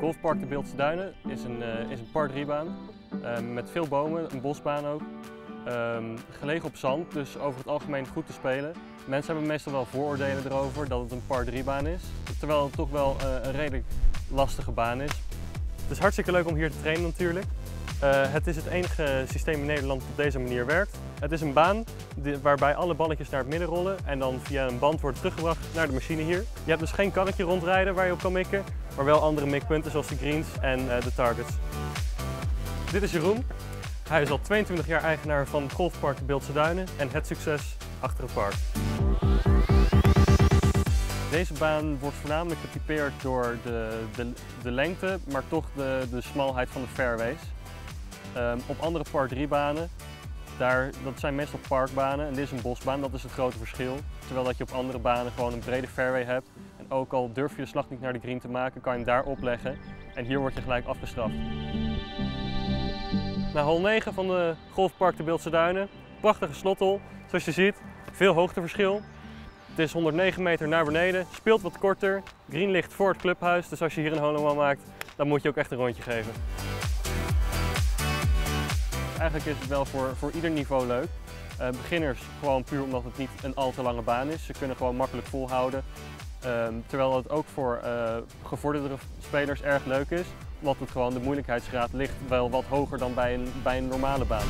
Golfpark de Beeldse Duinen is een, uh, is een par 3 baan uh, met veel bomen, een bosbaan ook. Um, gelegen op zand, dus over het algemeen goed te spelen. Mensen hebben meestal wel vooroordelen erover dat het een par 3 baan is, terwijl het toch wel uh, een redelijk lastige baan is. Het is hartstikke leuk om hier te trainen natuurlijk. Uh, het is het enige systeem in Nederland dat op deze manier werkt. Het is een baan waarbij alle balletjes naar het midden rollen en dan via een band worden teruggebracht naar de machine hier. Je hebt dus geen kannetje rondrijden waar je op kan mikken, maar wel andere mikpunten zoals de greens en uh, de targets. Dit is Jeroen. Hij is al 22 jaar eigenaar van het golfpark Beeldse Duinen en het succes achter het park. Deze baan wordt voornamelijk getypeerd door de, de, de lengte, maar toch de, de smalheid van de fairways. Um, op andere par 3 banen, daar, dat zijn meestal parkbanen en dit is een bosbaan, dat is het grote verschil. Terwijl dat je op andere banen gewoon een brede fairway hebt. En ook al durf je de slag niet naar de green te maken, kan je hem daar opleggen. En hier word je gelijk afgestraft. Na hol 9 van de golfpark de Beeldse Duinen. Prachtige slothol, zoals je ziet, veel hoogteverschil. Het is 109 meter naar beneden, speelt wat korter. Green ligt voor het clubhuis, dus als je hier een hole maakt, dan moet je ook echt een rondje geven. Eigenlijk is het wel voor, voor ieder niveau leuk. Uh, beginners gewoon puur omdat het niet een al te lange baan is. Ze kunnen gewoon makkelijk volhouden. Uh, terwijl het ook voor uh, gevorderde spelers erg leuk is. Omdat het gewoon de moeilijkheidsgraad ligt wel wat hoger dan bij een, bij een normale baan.